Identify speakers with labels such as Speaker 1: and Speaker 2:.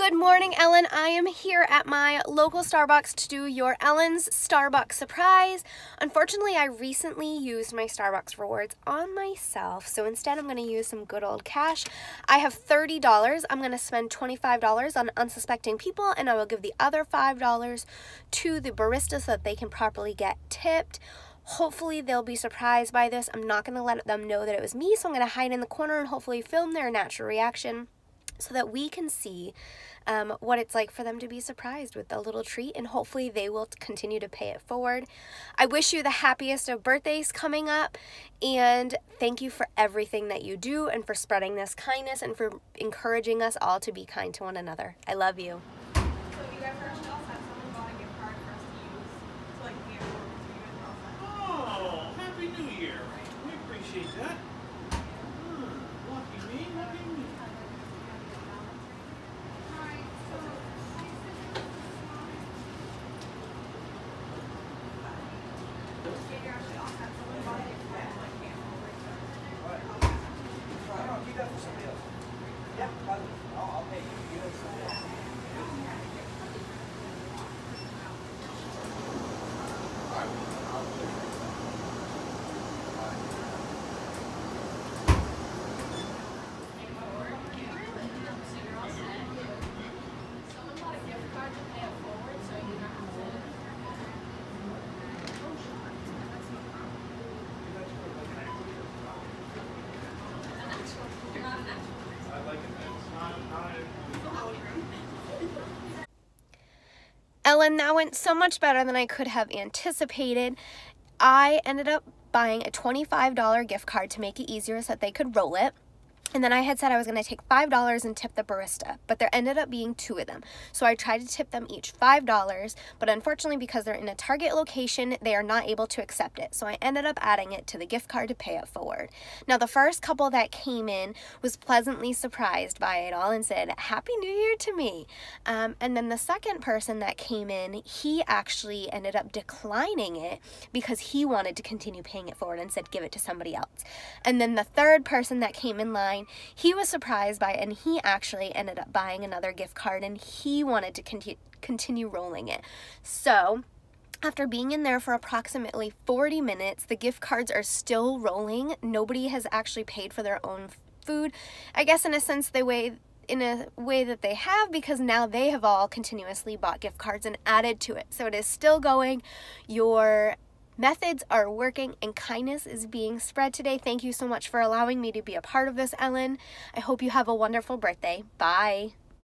Speaker 1: Good morning, Ellen. I am here at my local Starbucks to do your Ellen's Starbucks surprise. Unfortunately, I recently used my Starbucks rewards on myself, so instead I'm going to use some good old cash. I have $30. I'm going to spend $25 on unsuspecting people, and I will give the other $5 to the barista so that they can properly get tipped. Hopefully they'll be surprised by this. I'm not going to let them know that it was me, so I'm going to hide in the corner and hopefully film their natural reaction so that we can see um, what it's like for them to be surprised with a little treat and hopefully they will continue to pay it forward. I wish you the happiest of birthdays coming up and thank you for everything that you do and for spreading this kindness and for encouraging us all to be kind to one another. I love you.
Speaker 2: 然后我要配一个车。
Speaker 1: Ellen, that went so much better than I could have anticipated. I ended up buying a $25 gift card to make it easier so that they could roll it. And then I had said I was going to take $5 and tip the barista, but there ended up being two of them. So I tried to tip them each $5, but unfortunately, because they're in a Target location, they are not able to accept it. So I ended up adding it to the gift card to pay it forward. Now, the first couple that came in was pleasantly surprised by it all and said, Happy New Year to me. Um, and then the second person that came in, he actually ended up declining it because he wanted to continue paying it forward and said, Give it to somebody else. And then the third person that came in line, he was surprised by it and he actually ended up buying another gift card and he wanted to continue continue rolling it. So, after being in there for approximately 40 minutes, the gift cards are still rolling. Nobody has actually paid for their own food. I guess in a sense they way in a way that they have because now they have all continuously bought gift cards and added to it. So it is still going. Your Methods are working and kindness is being spread today. Thank you so much for allowing me to be a part of this, Ellen. I hope you have a wonderful birthday. Bye.